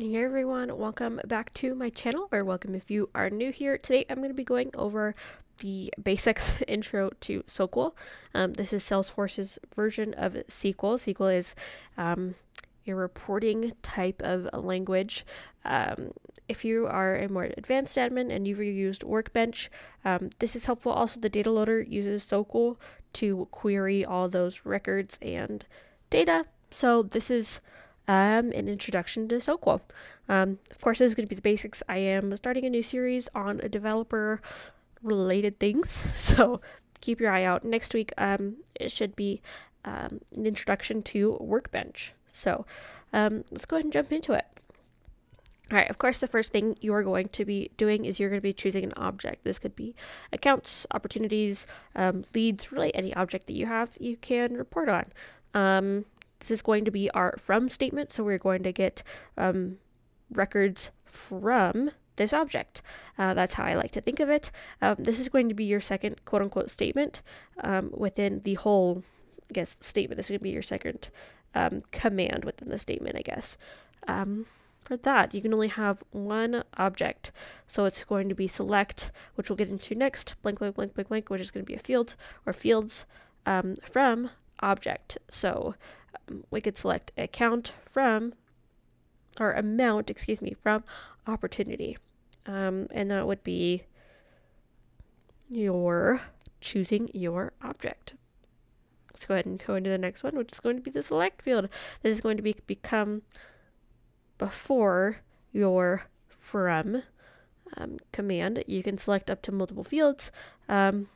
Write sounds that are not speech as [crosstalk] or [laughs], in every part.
Hey everyone, welcome back to my channel, or welcome if you are new here. Today I'm going to be going over the basics [laughs] intro to SOQL. Um, this is Salesforce's version of SQL. SOQL is um, a reporting type of language. Um, if you are a more advanced admin and you've used Workbench, um, this is helpful. Also, the data loader uses SOQL to query all those records and data. So this is um, an introduction to SOQL. Um, of course, this is going to be the basics. I am starting a new series on a developer related things, [laughs] so keep your eye out. Next week, um, it should be um, an introduction to Workbench. So um, let's go ahead and jump into it. All right, of course, the first thing you are going to be doing is you're going to be choosing an object. This could be accounts, opportunities, um, leads, really any object that you have, you can report on. Um, this is going to be our from statement. So we're going to get um, records from this object. Uh, that's how I like to think of it. Um, this is going to be your second quote unquote statement um, within the whole, I guess, statement. This is going to be your second um, command within the statement, I guess. Um, for that, you can only have one object. So it's going to be select, which we'll get into next, blank, blank, blank, blank, blank, which is going to be a field or fields um, from object. So we could select account from, or amount, excuse me, from opportunity. Um, and that would be your choosing your object. Let's go ahead and go into the next one, which is going to be the select field. This is going to be become before your from um, command. You can select up to multiple fields. Um,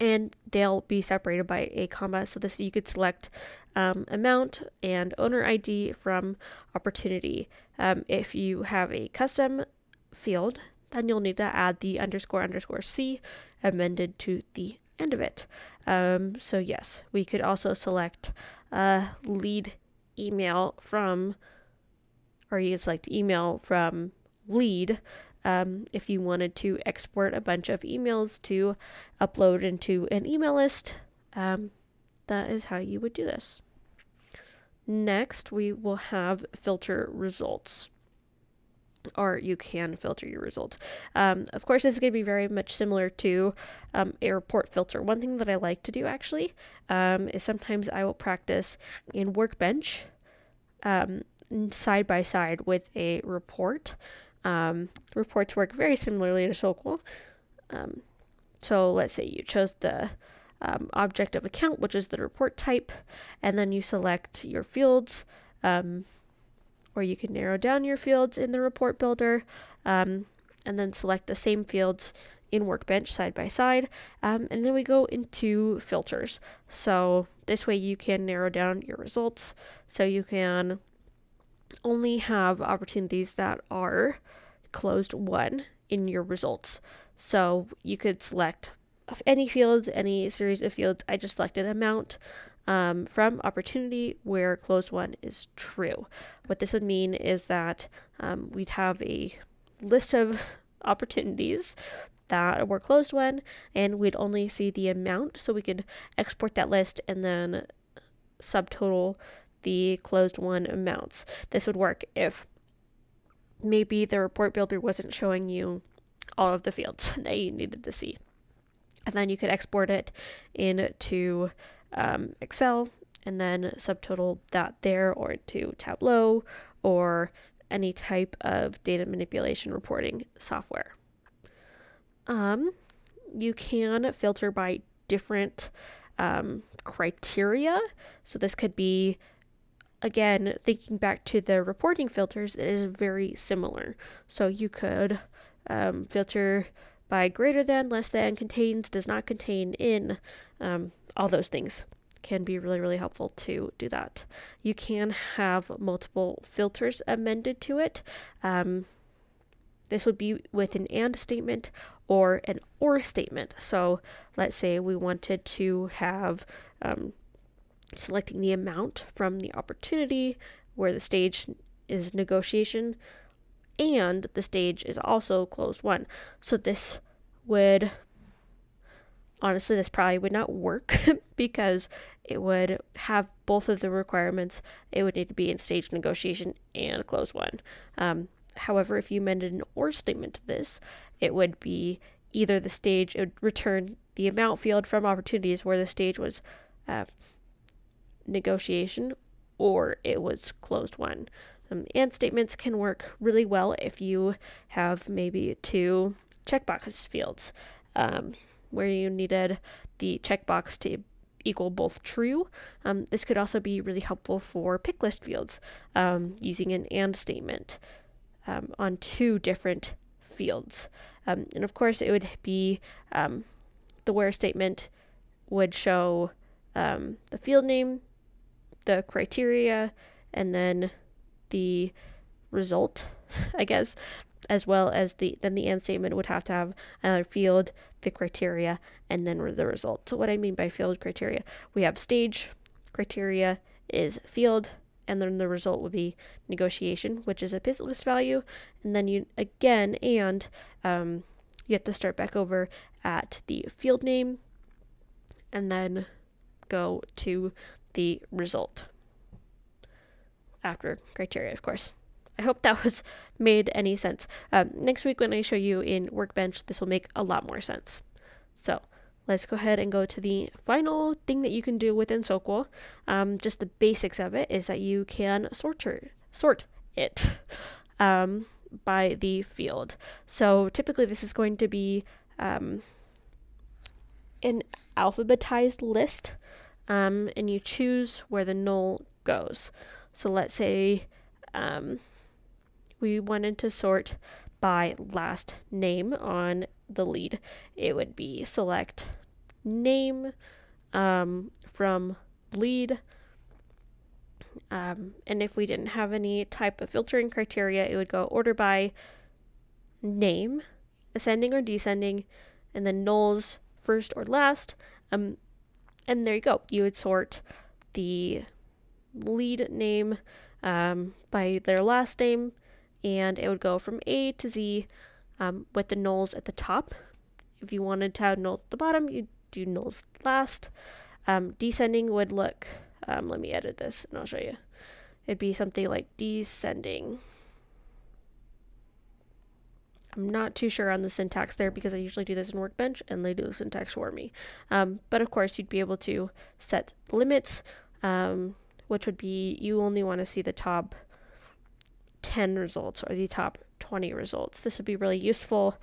and they'll be separated by a comma. So this you could select um, amount and owner ID from opportunity. Um, if you have a custom field, then you'll need to add the underscore underscore C amended to the end of it. Um, so yes, we could also select lead email from, or you could select email from lead um, if you wanted to export a bunch of emails to upload into an email list, um, that is how you would do this. Next, we will have filter results. Or you can filter your results. Um, of course, this is going to be very much similar to um, a report filter. One thing that I like to do actually um, is sometimes I will practice in Workbench um, side by side with a report. Um, reports work very similarly to SOQL. Um, so let's say you chose the um, object of account, which is the report type, and then you select your fields, um, or you can narrow down your fields in the report builder, um, and then select the same fields in Workbench side by side. Um, and then we go into filters. So this way you can narrow down your results. So you can only have opportunities that are closed won in your results. So you could select any fields, any series of fields. I just selected amount um, from opportunity where closed won is true. What this would mean is that um, we'd have a list of opportunities that were closed won, and we'd only see the amount. So we could export that list and then subtotal the closed won amounts. This would work if maybe the report builder wasn't showing you all of the fields [laughs] that you needed to see. And then you could export it into um, Excel and then subtotal that there or into Tableau or any type of data manipulation reporting software. Um, you can filter by different um, criteria. So this could be again, thinking back to the reporting filters, it is very similar. So you could um, filter by greater than, less than, contains, does not contain, in, um, all those things can be really, really helpful to do that. You can have multiple filters amended to it. Um, this would be with an and statement or an or statement. So let's say we wanted to have um, selecting the amount from the opportunity where the stage is negotiation and the stage is also closed won. So this would honestly, this probably would not work [laughs] because it would have both of the requirements. It would need to be in stage negotiation and closed won. Um, however, if you amended an or statement to this, it would be either the stage, it would return the amount field from opportunities where the stage was uh, negotiation or it was closed won. Um, and statements can work really well if you have maybe two checkbox fields um, where you needed the checkbox to equal both true. Um, this could also be really helpful for pick list fields um, using an and statement um, on two different fields. Um, and of course, it would be the where statement would show the field name, the criteria, and then the result, [laughs] I guess, as well as the then the and statement would have to have another field, the criteria, and then the result. So what I mean by field criteria, we have stage criteria is field, and then the result would be negotiation, which is a list value, and then you again and um, you have to start back over at the field name, and then go to the result after criteria, of course. I hope that was [laughs] made any sense. Um, next week, when I show you in Workbench, this will make a lot more sense. So let's go ahead and go to the final thing that you can do within SOQL. Um, just the basics of it is that you can sort, sort it [laughs] um, by the field. So typically, this is going to be um, an alphabetized list, um, and you choose where the null goes. So let's say um, we wanted to sort by last name on the lead, it would be select name um, from lead. Um, and if we didn't have any type of filtering criteria, it would go order by name, ascending or descending, and then nulls first or last. Um, and there you go. You would sort the lead name um, by their last name and it would go from A to Z um, with the nulls at the top. If you wanted to have nulls at the bottom, you do nulls last. Um, descending would look, um, let me edit this and I'll show you. It'd be something like descending. I'm not too sure on the syntax there because I usually do this in Workbench and they do the syntax for me. Um, but of course, you'd be able to set limits, um, which would be you only want to see the top 10 results or the top 20 results. This would be really useful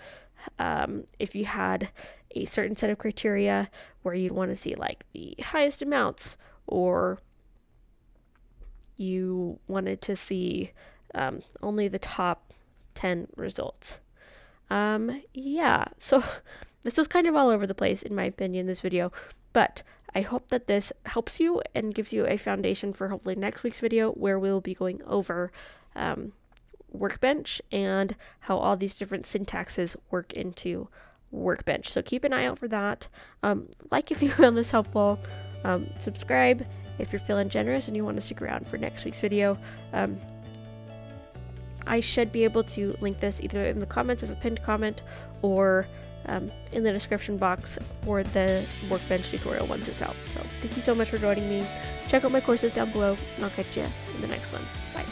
um, if you had a certain set of criteria where you'd want to see like the highest amounts or you wanted to see um, only the top 10 results. Um, yeah, so [laughs] this is kind of all over the place in my opinion, this video, but I hope that this helps you and gives you a foundation for hopefully next week's video where we'll be going over um, Workbench and how all these different syntaxes work into Workbench. So keep an eye out for that. Um, like if you found this helpful. Um, subscribe if you're feeling generous and you want to stick around for next week's video. I should be able to link this either in the comments as a pinned comment or um, in the description box for the Workbench tutorial once it's out. So thank you so much for joining me. Check out my courses down below, and I'll catch you in the next one. Bye.